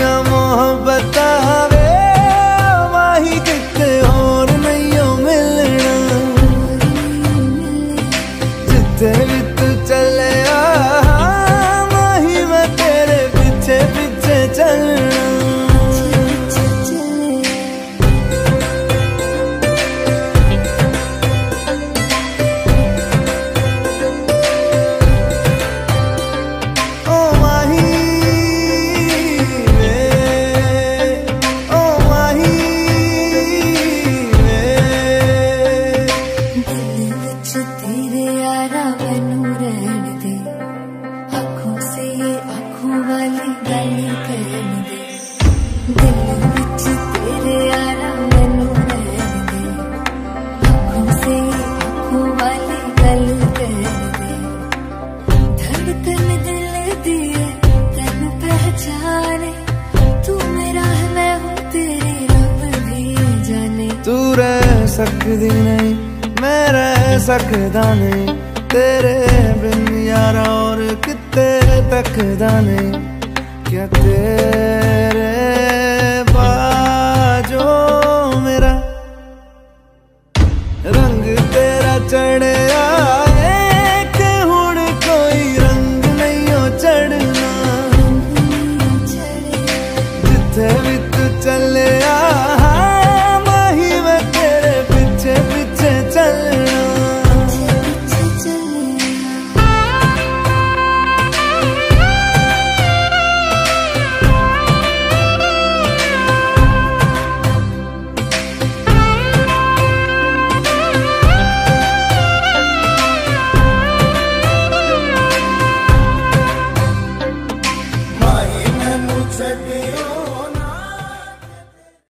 ਦੀਆਂ ਮੁਹੱਬਤਾਂ ਤੂੰ ਰਹਿ ਸਕਦੀ ਨਹੀਂ ਮੈਂ ਰਹਿ ਸਕਦਾ ਨਹੀਂ ਤੇਰੇ ਬਿਨ ਯਾਰਾ ਔਰ ਕਿਤੇ ਤੱਕਦਾ ਨਹੀਂ ਕਿਆ ਤੇਰੇ ਬਾਜੋ ਮੇਰਾ ਰੰਗ ਤੇਰਾ ਚੜੇ